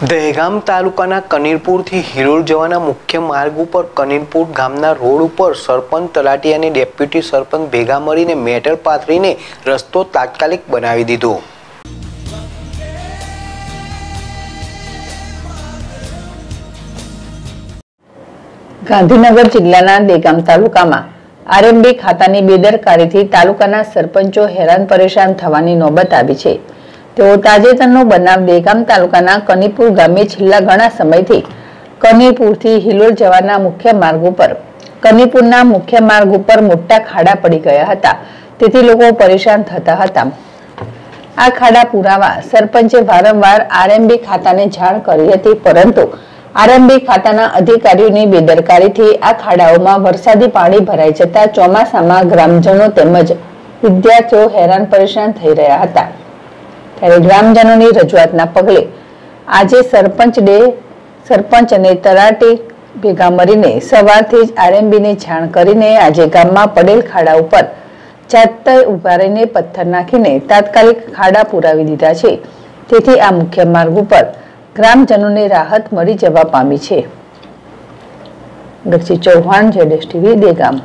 દહેગામ તાલુકાના કનીરપુરથી હિરોળ જવાના મુખ્ય માર્ગ ઉપર કનીરપુર ગામના રોડ ઉપર સરપંચ તલાટી ડેપ્યુટી સરપંચ ભેગા મળીને મેટલ પાથરીને રસ્તો તાત્કાલિક બનાવી દીધો. ગાંધીનગર જિલ્લાના દેગામ તાલુકામાં આરએમબી ખાતાની બેદરકારીથી તાલુકાના સરપંચો હેરાન પરેશાન થવાની નોબત આવી છે. તેઓ તાજેતરનો બનાવ દેગામ તાલુકાના કનીપુર ગામે છેલ્લા ઘણા સમયથી કનીપુરથી હિલોલ જવાના મુખ્ય માર્ગ ઉપર, કનીપુરના મુખ્ય માર્ગ ઉપર મોટા ખાડા પડી ગયા હતા. તેથી લોકો પરેશાન થતા હતા. આ ખાડા પુરાવા સરપંચે વારંવાર આરએમબી ખાતાને જાણ કરી હતી, પરંતુ આરએમબી ખાતાના અધિકારીઓની બેદરકારીથી આ ખાડાઓમાં વરસાદી પાણી ભરાઈ જતા ચોમાસામાં ગ્રામજનો તેમજ વિદ્યાર્થીઓ હેરાન પરેશાન થઈ રહ્યા હતા. ત્યારે ગ્રામજનોની રજૂઆતના પગલે આજે સરપંચ ડે, સરપંચ અને તરાટી ભેગા મળીને સવારથી જ આરએમબીને જાણ કરીને આજે ગામમાં પડેલ ખાડા ઉપર જાતે ઊભા રહીને પથ્થર નાખીને તાત્કાલિક ખાડા પુરાવી દીધા છે. તેથી આ મુખ્ય માર્ગ ઉપર ગ્રામજનોને રાહત મળી જવા પામી છે. ગક્ષી ચૌહાણ જેડેશ ટીવી દેગામ